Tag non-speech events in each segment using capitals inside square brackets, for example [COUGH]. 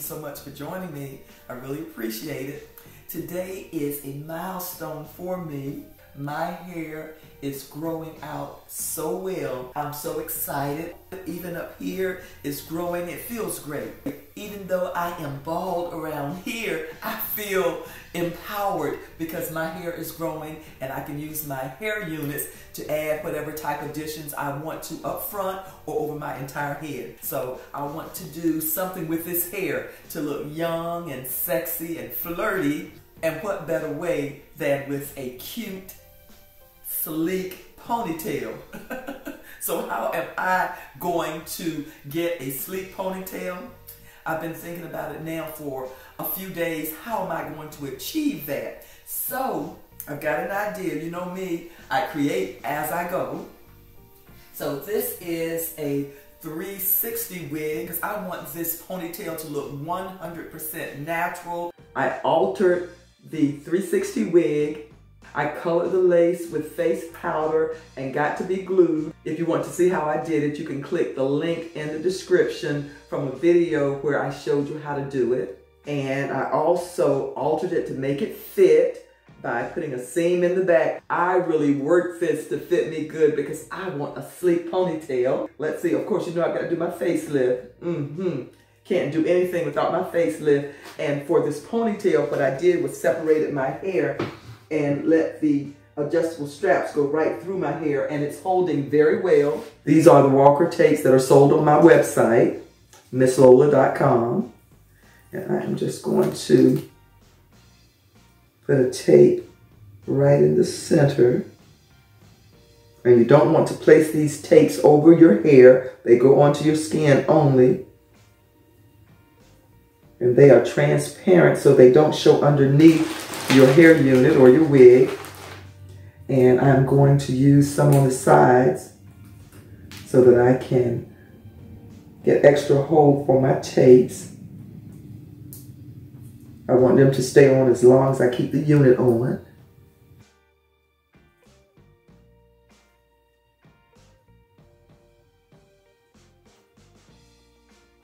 you so much for joining me. I really appreciate it. Today is a milestone for me. My hair is growing out so well. I'm so excited. Even up here, it's growing. It feels great. Even though I am bald around here, I feel empowered because my hair is growing and I can use my hair units to add whatever type of additions I want to up front or over my entire head. So I want to do something with this hair to look young and sexy and flirty. And what better way than with a cute sleek ponytail. [LAUGHS] so how am I going to get a sleek ponytail? I've been thinking about it now for a few days. How am I going to achieve that? So I've got an idea. You know me, I create as I go. So this is a 360 wig because I want this ponytail to look 100% natural. I altered the 360 wig I colored the lace with face powder and got to be glued. If you want to see how I did it, you can click the link in the description from a video where I showed you how to do it. And I also altered it to make it fit by putting a seam in the back. I really worked this to fit me good because I want a sleek ponytail. Let's see, of course, you know I've gotta do my facelift. Mm-hmm. Can't do anything without my facelift. And for this ponytail, what I did was separated my hair and let the adjustable straps go right through my hair and it's holding very well. These are the Walker tapes that are sold on my website, misslola.com. And I'm just going to put a tape right in the center. And you don't want to place these tapes over your hair. They go onto your skin only. And they are transparent so they don't show underneath your hair unit or your wig. And I'm going to use some on the sides so that I can get extra hold for my tapes. I want them to stay on as long as I keep the unit on.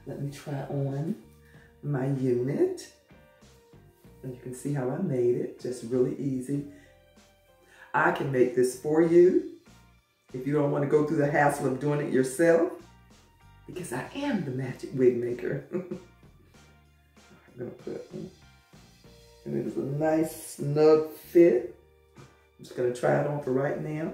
Let me try on my unit. And you can see how I made it, just really easy. I can make this for you if you don't want to go through the hassle of doing it yourself, because I am the magic wig maker. [LAUGHS] I'm gonna put, and it is a nice snug fit. I'm just gonna try it on for right now.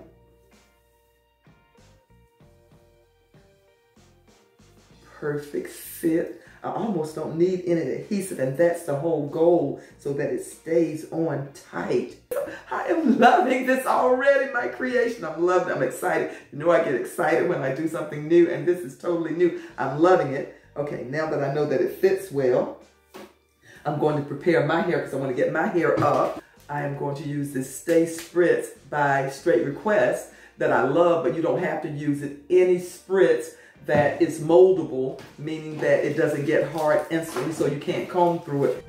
Perfect fit. I almost don't need any adhesive and that's the whole goal so that it stays on tight. I am loving this already, my creation. I'm loving it. I'm excited. You know I get excited when I do something new and this is totally new. I'm loving it. Okay, now that I know that it fits well, I'm going to prepare my hair because I want to get my hair up. I am going to use this Stay Spritz by Straight Request that I love, but you don't have to use it. Any spritz that it's moldable, meaning that it doesn't get hard instantly so you can't comb through it.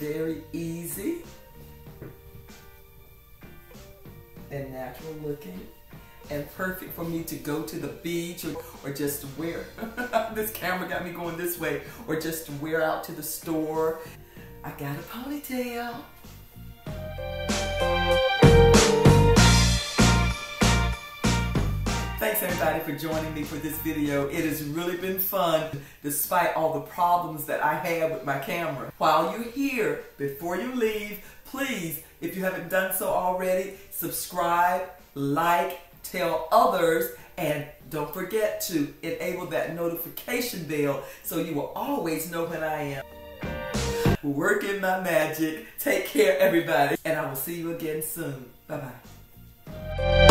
very easy and natural looking and perfect for me to go to the beach or, or just wear. [LAUGHS] this camera got me going this way or just wear out to the store. I got a ponytail. Thanks everybody for joining me for this video. It has really been fun despite all the problems that I had with my camera. While you're here, before you leave, please, if you haven't done so already, subscribe, like, tell others, and don't forget to enable that notification bell so you will always know when I am working my magic. Take care, everybody, and I will see you again soon. Bye-bye.